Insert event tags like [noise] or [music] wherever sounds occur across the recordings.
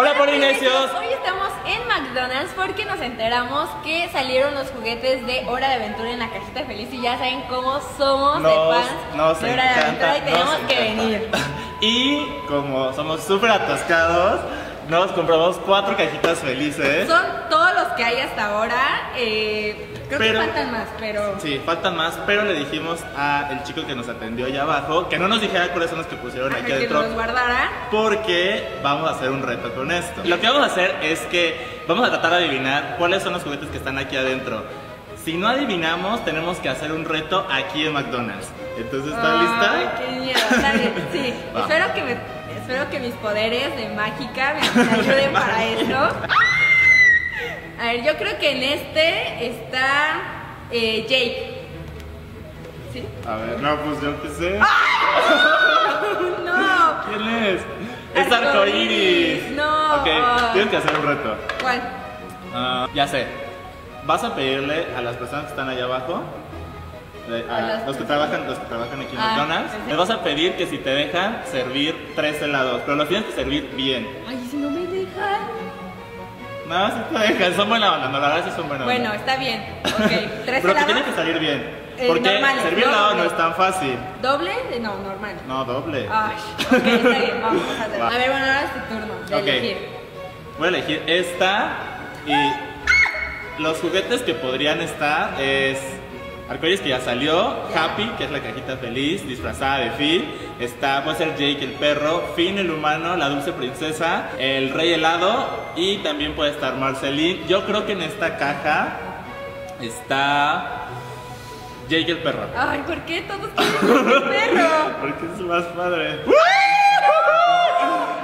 Hola Polinesios. Hoy estamos en McDonald's porque nos enteramos que salieron los juguetes de Hora de Aventura en la cajita feliz y ya saben cómo somos de Nos, fans nos de Hora de Aventura encanta. y tenemos que encanta. venir. [laughs] Y como somos súper atascados, nos compramos cuatro cajitas felices. Son todos los que hay hasta ahora. eh, creo Pero- que faltan más, pero Sí, faltan más, pero le dijimos al chico que nos atendió allá abajo que no nos dijera cuáles son los que pusieron ajá, aquí que adentro. nos guardara. Porque vamos a hacer un reto con esto. Lo que vamos a hacer es que vamos a tratar de adivinar cuáles son los juguetes que están aquí adentro. Si no adivinamos, tenemos que hacer un reto aquí en McDonald's. Entonces, ¿está Ay, lista? qué miedo. Bien, sí. [laughs] Va. Espero que, me, espero que mis poderes de mágica me, me ayuden para [laughs] esto. A ver, yo creo que en este está eh, Jake. ¿Sí? A ver, no, pues yo qué sé. [laughs] No. ¿Quién es? Es arcoíris. no. Ok, Ah. tienes que hacer un reto. ¿Cuál? Ah, ya sé. Vas a pedirle a las personas que están allá abajo, a los que trabajan, los que trabajan aquí en Ah, McDonald's, les vas a pedir que si te dejan servir tres helados, pero los tienes que servir bien. Ay, si no me dejan. No, si te dejan, son buena onda, no, la verdad sí son buena Bueno, está bien. [laughs] Ok, tres Pero que helados. tiene que salir bien. Eh, Porque servir helado no no. es tan fácil. ¿Doble? Eh, No, normal. No, doble. Ay, ok, está bien, vamos a [laughs] hacerlo. Va. A ver, bueno, ahora es tu turno de elegir. Voy a elegir esta y los juguetes que podrían estar es Arcoiris que ya salió, Happy, que es la cajita feliz, disfrazada de Phil, está, puede ser Jake el perro, Finn el humano, la dulce princesa, el rey helado y también puede estar Marceline. Yo creo que en esta caja está Jake el perro. Ay, ¿por qué todos quieren mi perro? [laughs] Porque es más padre.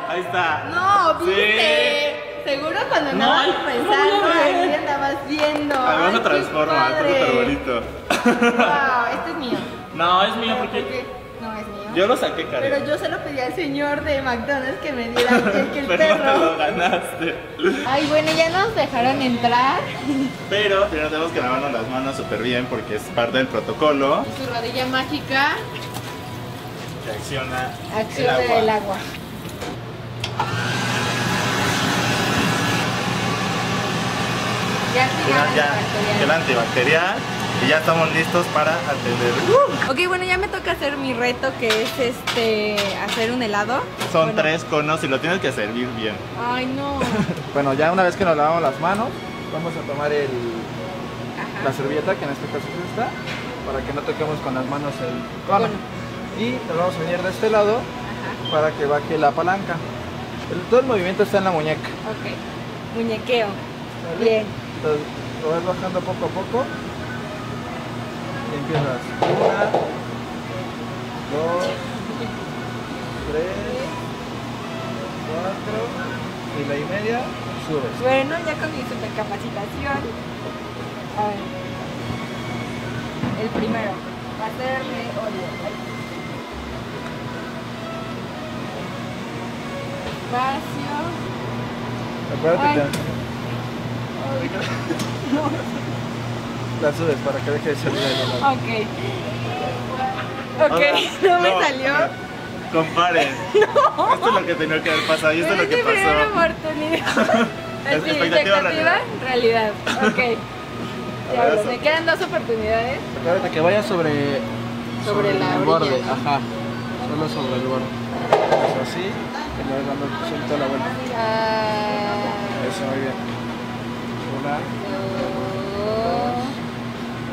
Ahí está. No, Sí. Seguro cuando No, andabas pensando, ¿cómo ves? ahí andabas viendo. Además qué transforma, está súper bonito. Wow, este es mío. No, es mío ¿Por porque qué? No es mío. yo lo saqué, Karen. Pero yo se lo pedí al señor de McDonald's que me diera el [laughs] Pero no lo perro. ganaste. Ay, bueno, ya nos dejaron entrar. Pero primero tenemos que lavarnos las manos súper bien porque es parte del protocolo Su rodilla mágica que acciona acciona el agua. el agua. Ya el antibacterial y ya estamos listos para atender. Ok, bueno, ya me toca hacer mi reto que es este hacer un helado. Son Bueno. tres conos y lo tienes que servir bien. Ay, no. [laughs] Bueno, ya una vez que nos lavamos las manos, vamos a tomar el, la servilleta, que en este caso es esta, para que no toquemos con las manos el cono. Bueno. Y nos vamos a venir de este lado Ajá. para que baje la palanca. El- todo el movimiento está en la muñeca. Ok. Muñequeo. ¿sale? Bien. Entonces lo vas bajando poco a poco. Y empiezas. Una, dos, tres, cuatro, y la y media, subes. Bueno, ya con mi supercapacitación. A ver. El primero. Oreo. Ay. Espacio. Acuérdate [laughs] la subes para que deje de salir el olor. Ok. Ok, [laughs] no me salió. Comparen. [laughs] Esto es lo que tenía que haber pasado y esto es lo que pasó. oportunidad. Así, expectativa, expectativa, realidad. Ok. Ver, me quedan dos oportunidades. Acuérdate que vaya sobre, Sobre la el orilla, borde, ¿no? ajá. Solo sobre el borde. Eso así, y vas dando suelto la vuelta. Ah, Eso, muy bien. Una, dos.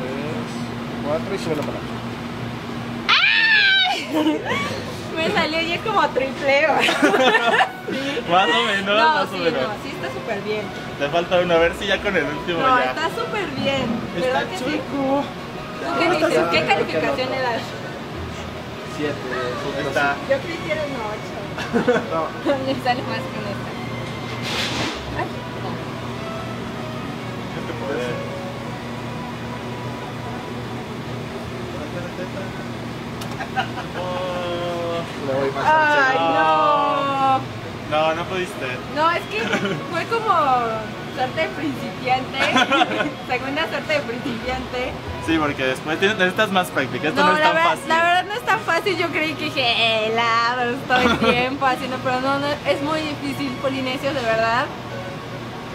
tres, cuatro y sube la palanca. Me salió ya como tripleo. [laughs] Más o menos, No, más sí, o menos. no, sí está súper bien. Te falta uno, a ver si ya con el último No, ya. está súper bien. Está ¿Verdad que sí? chico. ¿Tú qué dices? ¿Qué calificación le das? Siete, Está. Yo creí que era un 8. [laughs] No, [laughs] Me sale más con esta. Fue como Suerte de principiante. [laughs] Segunda suerte de principiante. Sí, porque después necesitas más práctica. Esto no, No, es la, tan verdad, fácil. la verdad no es tan fácil. Yo creí que dije helados todo el tiempo haciendo, pero no, no, es muy difícil. Polinesios, de verdad.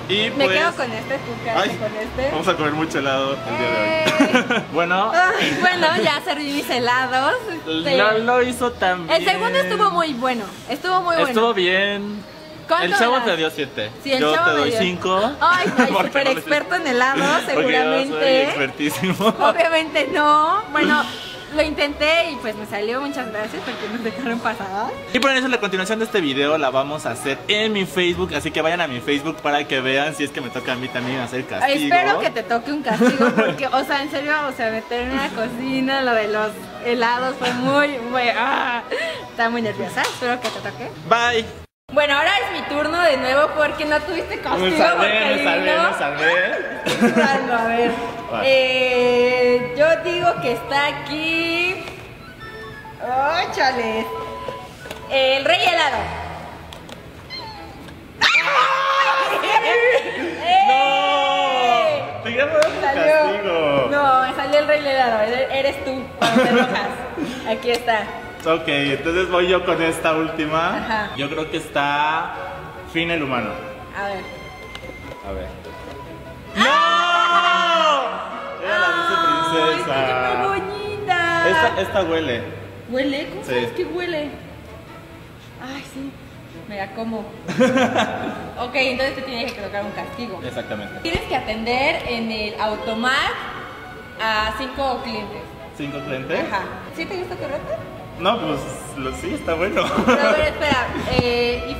Y Me pues, quedo con este, tú quédate con este. Vamos a comer mucho helado el día de hoy. [laughs] bueno, Ay, bueno, ya serví mis helados. este, no lo hizo tan bien. El segundo estuvo muy bueno. Estuvo muy bueno. Estuvo bien. ¿Cuánto El chavo te dio 7. Sí, el Yo chavo te doy dio- 5. Ay, [laughs] súper experto en helados, [laughs] Porque yo soy seguramente. expertísimo. Obviamente no. [laughs] Bueno, lo intenté y pues me salió. Muchas gracias porque nos dejaron pasar. Y por eso la continuación de este video la vamos a hacer en mi Facebook, así que vayan a mi Facebook para que vean si es que me toca a mí también hacer castigo. Espero que te toque un castigo porque, o sea, en serio, o sea, meterme en la cocina, lo de los helados fue muy, muy, ah, estaba muy nerviosa. Espero que te toque. Bye. Bueno, ahora es mi turno de nuevo porque no tuviste castigo. Me salvé, me salvé, me salvé. Salvo, a ver. Vale. Eh, yo digo que está aquí. ¡Oh, chales! El rey helado. ¡Eh! ¡No! Te castigo. No, me salió el rey helado. Eres eres tú cuando te enojas. [laughs] Aquí está. Ok, entonces voy yo con esta última. Ajá. Yo creo que está Fin el humano. A ver. A ver. ¡No! Era la dulce ¡Ay, qué bonita! Esta, esta huele. ¿Huele? ¿Cómo Sí. sabes que huele? Ay, sí. Mira, ¿cómo? [laughs] ok, entonces te tienes que colocar un castigo. Exactamente. Tienes que atender en el automat a cinco clientes. ¿Cinco clientes? Ajá. ¿Sí te gusta tu reto? No, pues lo, sí, está bueno. Pero a ver, espera. Eh,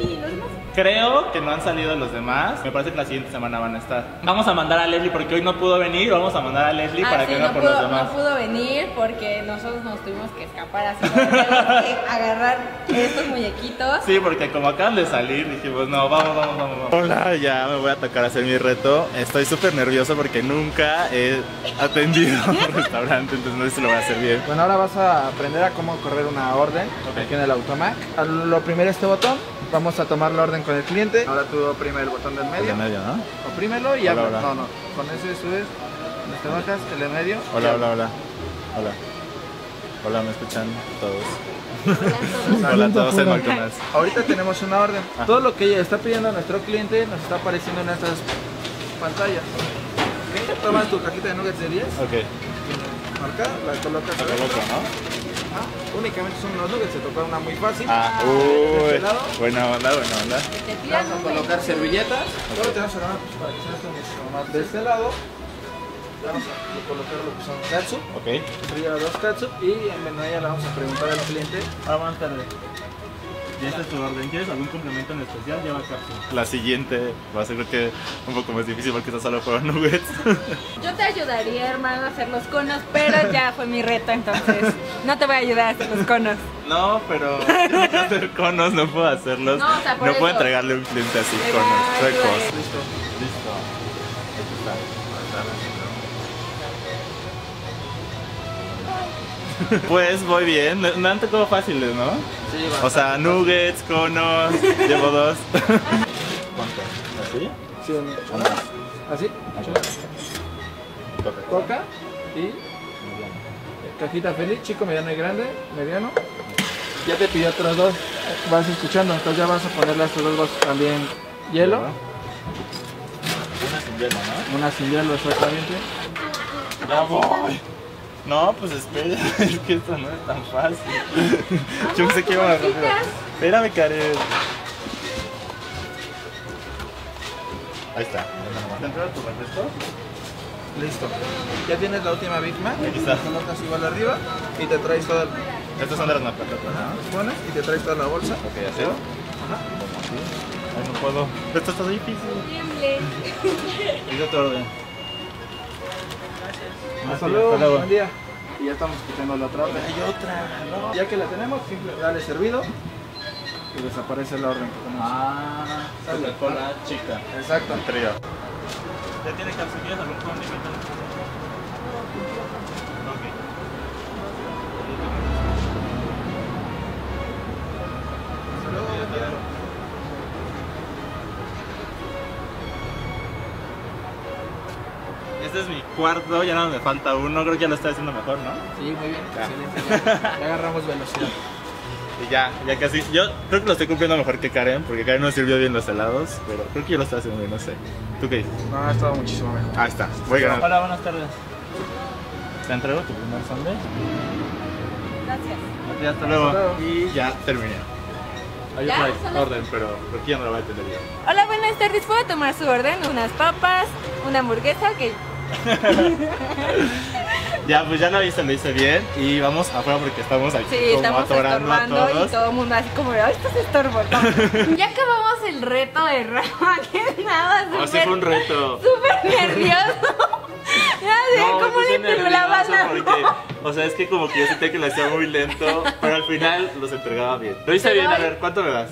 ¿Y demás? Creo que no han salido los demás. Me parece que la siguiente semana van a estar. Vamos a mandar a Leslie porque hoy no pudo venir. Vamos a mandar a Leslie Ah, para sí, que venga no por pudo, los demás. no pudo venir porque nosotros nos tuvimos que escapar así. Tenemos que [laughs] agarrar estos muñequitos. Sí, porque como acaban de salir, dijimos, no, vamos, vamos, vamos, vamos. Hola, ya me voy a tocar a hacer mi reto. Estoy súper nervioso porque nunca he atendido a un restaurante, entonces no sé si lo voy a hacer bien. Bueno, ahora vas a aprender a cómo correr una orden aquí en el Automac. Lo primero este botón, vamos a tomar la orden con el cliente. Ahora tú oprime el botón del medio, En medio, ¿no? oprímelo y Hola, habla. hola. No, no, con ese subes, te bajas, el de medio. Hola, hola, hola. Hola. Hola, ¿me escuchan todos? Hola [laughs] Hola a todos en McDonald's. Ahorita tenemos una orden. Ah. Todo lo que ella está pidiendo nuestro cliente nos está apareciendo en estas pantallas. Tomas tu cajita de nuggets de 10, Ok, marca, la colocas coloco, ¿no? Ah, únicamente son unos nuggets, se toca una muy fácil. Ah, De uy. este lado. Buena onda, buena onda. Vamos a colocar servilletas. Acá pues, para que mucho más de este lado. Vamos a colocar lo que son katsu. Ok. Dos katsu y en ventanilla le vamos a preguntar al cliente. Avántale. Y esta es tu orden. ¿Quieres algún complemento en especial? Lleva cápsula. La siguiente va a ser creo que un poco más difícil porque está solo fueron nuggets. [laughs] Yo te ayudaría, hermano, a hacer los conos, pero ya fue mi reto, entonces no te voy a ayudar a hacer los conos. no, pero [laughs] que hacer conos, no puedo hacerlos. No, o sea, por puedo eso. entregarle a un cliente así Te conos, va a chuecos. ayudar. Listo. Listo. Está. [laughs] Pues voy bien, me han tocado fáciles, ¿no? Sí, O sea, nuggets, conos, [laughs] llevo dos. ¿Cuánto? ¿Así? Sí, un-. Así. Coca. Coca y cajita feliz, chico, mediano y grande, mediano. Ya te pidió otros dos. Vas escuchando, entonces ya vas a ponerle a estos dos vasos también hielo. Una sin hielo, ¿no? Una sin hielo exactamente. Ya voy. No, pues espera, [laughs] es que esto no es tan fácil. [laughs] Yo pensé que iba a rápido. Espérame, Karen. Ahí está. ¿Dentro de tu refresco? Listo. Ya tienes la última Big Mac. Aquí está. La colocas igual arriba y te traes todo el... Estas son de las ¿no? Pones y te traes toda la bolsa. Ok, así. Ajá. Como así. Ay, no puedo. Esto está difícil. Tiemble. Dice tu orden. Hasta luego. hasta luego. Buen día. Y ya estamos escuchando la otra orden. Hay otra, ¿no? Ya que la tenemos, simple, dale servido y desaparece la orden que tenemos. Ah, Coca-Cola chica. Exacto. Trío. ¿Ya tiene calzoncillos algún condimento? Este es mi cuarto, ya no me falta uno, creo que ya lo está haciendo mejor, ¿no? Sí, muy bien, Ya. excelente. Ya, ya agarramos velocidad. [laughs] Y ya, ya casi. Yo creo que lo estoy cumpliendo mejor que Karen, porque Karen no sirvió bien los helados, pero creo que yo lo estoy haciendo bien, no sé. ¿Tú qué dices? No, ha estado muchísimo mejor. Ahí está, voy ganando. Hola, buenas tardes. Te entrego tu primer sándwich. Gracias. Ya, hasta luego. Hasta luego. Y ya terminé. Hay ¿Ya? otra orden, pero creo que ya no la voy a tener yo. Hola, buenas tardes. ¿Puedo tomar su orden? Unas papas, una hamburguesa, ok. [laughs] Ya, pues ya lo hice, lo hice bien. Y vamos afuera porque estamos aquí Sí, como estamos atorando a y todo el mundo así como, ay, esto es estorbo. [laughs] ya acabamos el reto de Rafa, [laughs] que nada, sí súper, fue un reto. súper nervioso. Ya sé No, cómo le entregó la banda. porque, o sea, es que como que yo sentía que lo hacía muy lento, pero al final los entregaba bien. Lo hice bien, a ver, ¿cuánto me das?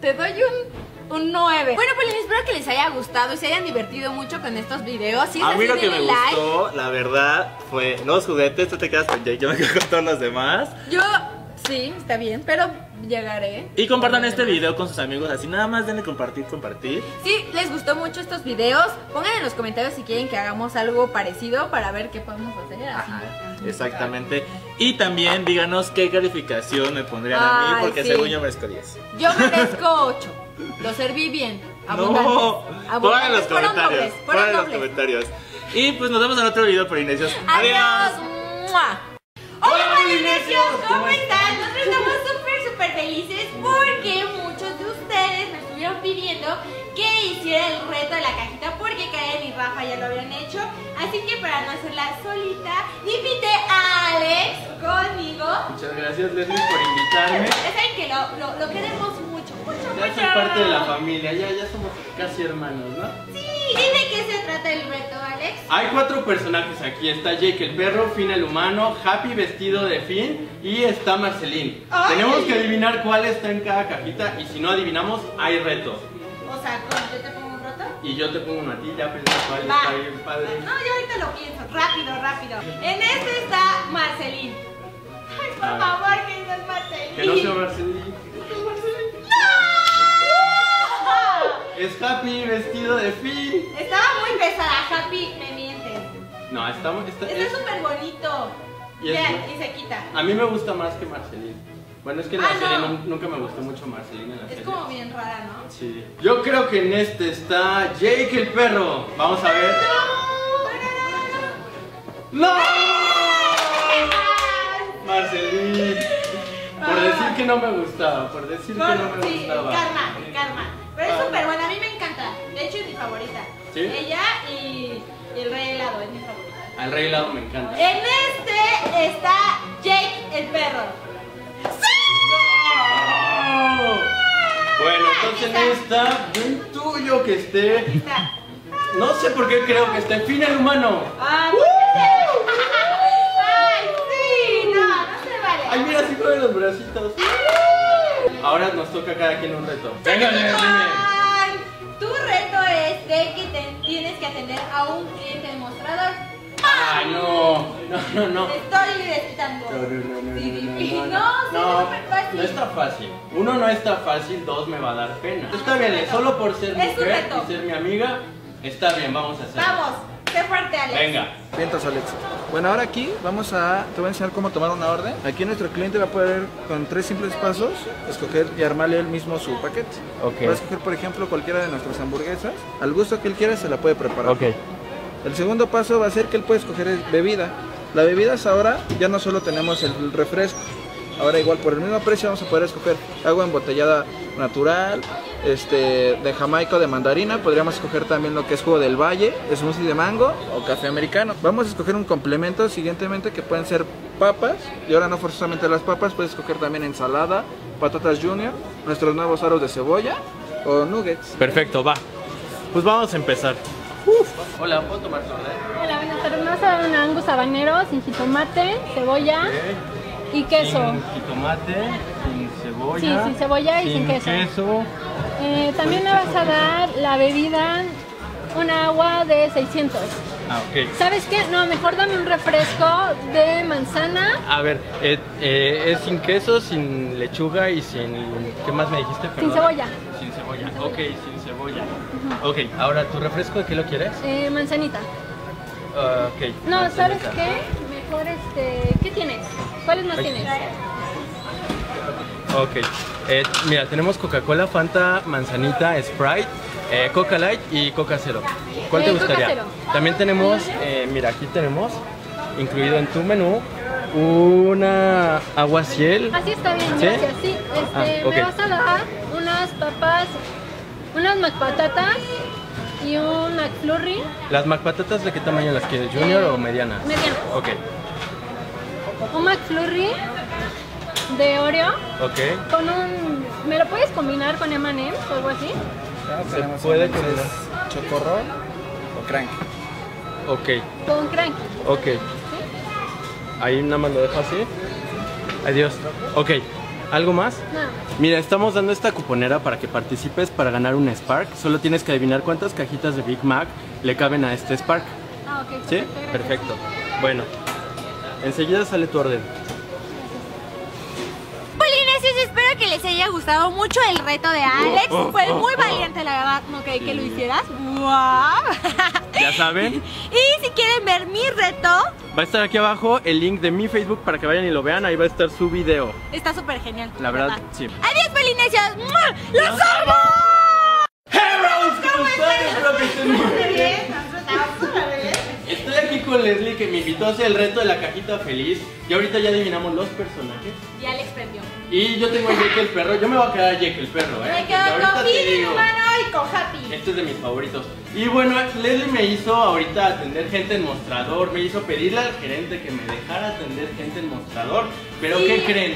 Te doy un, un 9. Bueno, pues espero que les haya gustado y se hayan divertido mucho con estos videos. Si es a mí lo que me like. gustó, la verdad, fue los juguetes, tú te quedas con Jake, yo me quedo con todos los demás. Yo, sí, está bien, pero llegaré. Y compartan este video con sus amigos, así nada más denle compartir, compartir. Si les gustó mucho estos videos, pongan en los comentarios si quieren que hagamos algo parecido para ver qué podemos hacer. Así. Ajá, exactamente. Y también díganos qué calificación me pondrían a mí, porque sí. según yo merezco 10. Yo merezco [laughs] 8. Lo serví bien. Abundantes. No, Abundantes. pongan en los Fueron comentarios. dobles, fueron los dobles. comentarios. Y pues nos vemos en otro video por Inicios. Adiós. ¡Mua! Hola Polinesios, ¿cómo están? Nosotros estamos súper súper felices porque muchos de ustedes me estuvieron pidiendo que hiciera el reto de la cajita porque Karen y Rafa ya lo habían hecho. Así que para no hacerla solita, invité a Alex conmigo. Muchas gracias, Leslie, por invitarme. Ya saben que lo, lo, lo queremos mucho, Ya soy parte de la familia, ya, ya somos casi hermanos, ¿no? Sí, ¿y de qué se trata el reto, Alex? Hay cuatro personajes aquí. Está Jake el perro, Finn el humano, Happy vestido de Finn y está Marceline. Ay. Tenemos que adivinar cuál está en cada cajita y si no adivinamos, hay reto. O sea, ¿con- ¿yo te pongo un reto? Y yo te pongo una a ti, ya pensé cuál Va. está bien padre. No, yo ahorita lo pienso. Rápido, rápido. En este está Marceline. Ay, por favor, que no es Marceline. Que no sea Marceline. Es Happy vestido de Finn. Estaba muy pesada, Happy, me mientes. No, está, está, Está es- súper bonito. Y Vean, y se quita. A mí me gusta más que Marceline. Bueno, es que en la Ah, serie no. nun- nunca me gustó mucho Marceline en la Es serie. como bien rara, ¿no? Sí. Yo creo que en este está Jake el perro. Vamos a ver. ¡No! Marceline. Por decir que no me gustaba, por decir que no me sí, gustaba. karma, karma. Pero es Ah. súper buena, a mí me encanta. De hecho, es mi favorita. ¿Sí? Ella y, y el rey helado es mi favorita. Al rey helado me encanta. En este está Jake el perro. ¡No! Bueno, entonces en esta, bien tuyo que esté. Está. No sé por qué creo que esté Finn el humano. Ah, [laughs] ¡Ay, sí! No, no se vale. Ay, mira, así con los bracitos. Ahora nos toca cada quien un reto. Venga, Tu reto es de que te tienes que atender a un cliente demostrador. Ay, no, no, no, no. Te estoy desquitando. No, no, no, no, Sí, no, no, no, no, sí, no, fácil. no está fácil. Uno no está fácil, dos me va a dar pena. No, Está es bien, solo por ser Es un mujer reto. y ser mi amiga, está bien, vamos a hacerlo. Vamos, sé fuerte, Alex. Venga. Vientos, Alex. Bueno, ahora aquí vamos a, te voy a enseñar cómo tomar una orden. Aquí nuestro cliente va a poder, con tres simples pasos, escoger y armarle él mismo su paquete. Ok. Va a escoger, por ejemplo, cualquiera de nuestras hamburguesas. Al gusto que él quiera se la puede preparar. El segundo paso va a ser que él puede escoger es bebida. La bebida es ahora ya no solo tenemos el refresco. Ahora igual por el mismo precio vamos a poder escoger agua embotellada natural, este de Jamaica o de mandarina. Podríamos escoger también lo que es jugo del valle, smoothie de mango o café americano. Vamos a escoger un complemento siguientemente que pueden ser papas y ahora no forzosamente las papas, puedes escoger también ensalada, patatas junior, nuestros nuevos aros de cebolla o nuggets. Perfecto, va. Pues vamos a empezar. Hola, ¿puedo tomar tu orden? Hola, buenas tardes. Vas a dar un angus habanero sin jitomate, cebolla y queso. Sin jitomate, sin cebolla. Sí, sin cebolla y sin queso. Eh, también me vas a dar la bebida, un agua de 600. Ah, ok. ¿Sabes qué? No, mejor dame un refresco de manzana. A ver, eh, eh, es sin queso, sin lechuga y sin... ¿Qué más me dijiste? Sin cebolla. Sin cebolla, ok, sin cebolla. Ok, ahora, ¿tu refresco de qué lo quieres? Eh, manzanita. Ah, ok. No, ¿sabes qué? Mejor este. ¿Qué tienes? ¿Cuáles más Ay. tienes? Ok. Eh, mira, tenemos Coca-Cola, Fanta, Manzanita, Sprite, eh, Coca Light y Coca Cero. ¿Cuál Eh, te gustaría? También tenemos, eh, mira, aquí tenemos incluido en tu menú una agua ciel. Así está bien, ¿Sí? gracias. Sí, este, Ah, me vas a dar unas papas, unas macpatatas y un McFlurry ¿Las McPatatas de qué tamaño las quieres? ¿Junior o medianas? mediano. Ok, Un McFlurry de Oreo ok. con un... ¿Me lo puedes combinar con M&M's o algo así? Tenemos puede entonces chocorrol o crank. Ok, Con cranky. ok. Ahí nada más lo dejo así. Adiós. Ok, ¿algo más? No. Mira, estamos dando esta cuponera para que participes para ganar un Spark. Solo tienes que adivinar cuántas cajitas de Big Mac le caben a este Spark. Ah, ok. ¿Sí? gracias. Perfecto. Bueno, enseguida sale tu orden. Polinesios, espero que les haya gustado mucho el reto de Alex. Fue muy valiente, la verdad. No creí que lo hicieras. ¡Wow! Ya saben, [laughs] Y si quieren ver mi reto, va a estar aquí abajo el link de mi Facebook para que vayan y lo vean. Ahí va a estar su video. está súper genial. La verdad, sí. Adiós, Polinesios. ¡Los amo! Estoy Leslie que me invitó a hacer el reto de la cajita feliz. Y ahorita ya adivinamos los personajes. Y Alex perdió. Y yo tengo a Jake el perro. Yo me voy a quedar a Jake el perro, ¿eh? Me quedo con Billy, humano y con Happy. Este es de mis favoritos. Y bueno, Leslie me hizo ahorita atender gente en mostrador. Me hizo pedirle al gerente que me dejara atender gente en mostrador. Pero Sí. ¿qué creen?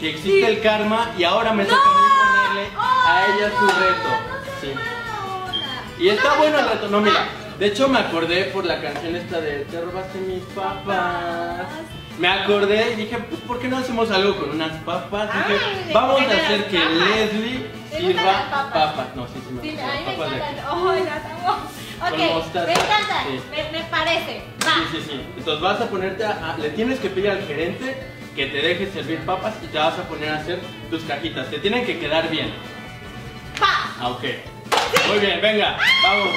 Que existe el karma y ahora me toca a mí ponerle a ella su reto. Sí. Y está bueno el reto. No, mira. De hecho, me acordé por la canción esta de Te robaste mis papas. Me acordé y dije, pues, ¿por qué no hacemos algo con unas papas? Dije, Ay, me vamos a hacer que papas. Leslie ¿Te gustan sirva papas? papas. No, sí, sí, me Sí, gustan a las mí me papas de aquí. encantan. Oh, las amo. Con Ok, mostaza. me. Sí. Me, me parece. Va. Sí, sí, sí. Entonces vas a ponerte a, a- le tienes que pedir al gerente que te deje servir papas y te vas a poner a hacer tus cajitas. Te tienen que quedar bien. Va. Ah, ok. Muy bien, venga, vamos.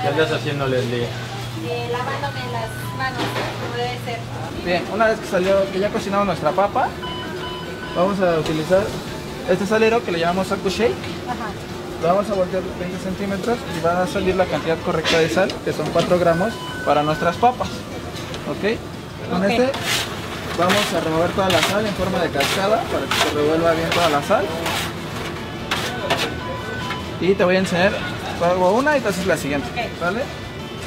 ¿Qué andas haciendo, Leslie? Eh, lavándome las manos, como debe ser. Bien, una vez que salió, que ya cocinamos nuestra papa, vamos a utilizar este salero que le llamamos Aku Shake. Ajá. Lo vamos a voltear 20 centímetros y va a salir la cantidad correcta de sal, que son 4 gramos para nuestras papas. ¿Ok? Con este vamos a remover toda la sal en forma de cascada para que se revuelva bien toda la sal. Y te voy a enseñar, hago una y tú haces la siguiente. ¿Vale?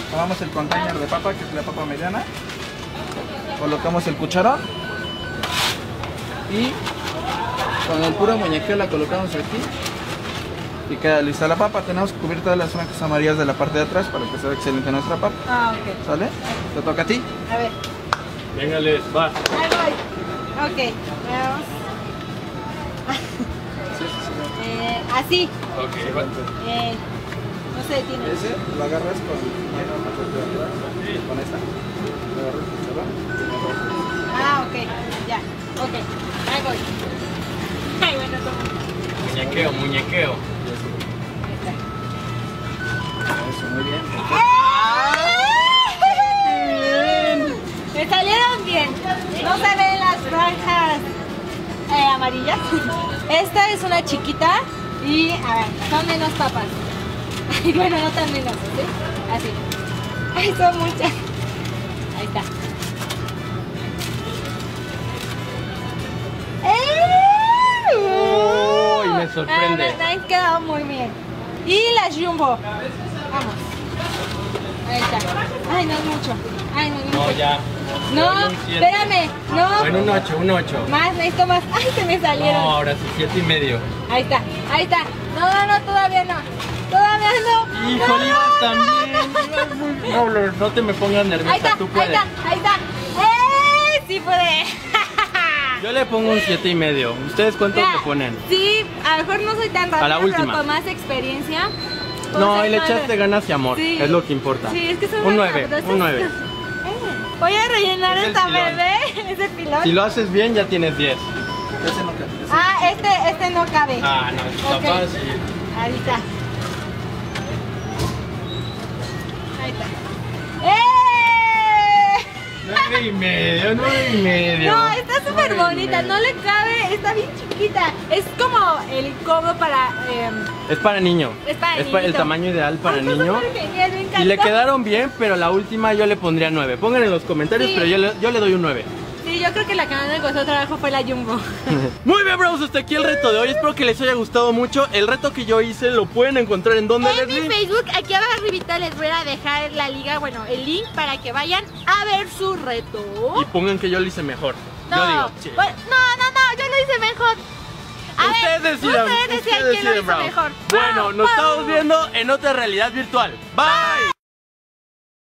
Tomamos el container de papa, que es la papa mediana. Colocamos el cucharón. Y con el puro muñequeo la colocamos aquí y queda lista la papa. Tenemos que cubrir todas las franjas amarillas de la parte de atrás para que sea excelente nuestra papa. Ah, ok. ¿Sale? Te toca a ti. A ver. Venga, Les, va. Ahí voy. Ok, vamos. [laughs] Así. Ok. Eh, no se detiene. Ese lo agarras con la parte de atrás, con esta. Lo agarras con. Ah, ok. Ya. Ok. Ahí voy. Ay, bueno, toma. Muñequeo, muñequeo. Eso, muy bien. Me salieron bien. No se ven las franjas eh, amarillas. Esta es una chiquita y a ver, son menos papas. [laughs] Ay, bueno, no tan menos, ¿sí? Así. Ay, son muchas. Ahí está. Uy, me sorprende. Ah, me han quedado muy bien. Y las jumbo. Vamos. Ahí está. Ay, no es mucho. Ay, no es mucho. No, ya. No, espérame. No. Bueno, un 8, un 8. Más, necesito más. Ay, se me No, salieron. ahora sí, 7 y medio. Ahí está, ahí está. No, no, no, todavía no. Todavía no. Híjole, no, no, también. no. muy- No, no te me pongas Ahí nerviosa, está, tú ahí puedes. está, ahí está. ¡Eh! Sí puede. Yo le pongo un 7 y medio. ¿Ustedes cuántos Mira, le ponen? Sí, a lo mejor no soy tan rápida, A la última. pero con más experiencia. No, y le echaste ganas y amor. Sí. Es lo que importa. Sí, es que soy Un buena, 9, entonces- un 9. Voy a rellenar Es esta pilón. bebé, ese pilón. Si lo haces bien, ya tienes 10. Ese no cabe. ese- Ah, este, este no cabe. Ah, no, está Ok. fácil. Ahí está. 9 y medio, 9 y medio. No, está súper bonita, no le cabe, está bien chiquita. Es como el codo para... Em, es para niño. Es para es el tamaño ideal para pues, niño. Y le quedaron bien, pero la última yo le pondría 9. Pongan en los comentarios, pero yo le, yo le doy un 9. Sí, yo creo que la que más me costó trabajo fue la Jumbo. [laughs] Muy bien, bros, hasta aquí el reto de hoy. Espero que les haya gustado mucho. El reto que yo hice lo pueden encontrar en donde, En mi. Facebook, aquí abajo arribita les voy a dejar la liga, bueno, el link para que vayan a ver su reto. Y pongan que yo lo hice mejor. No, Yo digo, no, no, no, yo lo hice mejor. A ustedes ver, decidan. Ustedes decían ustedes quién lo hizo mejor. Bueno, nos wow. estamos viendo en otra realidad virtual. Bye.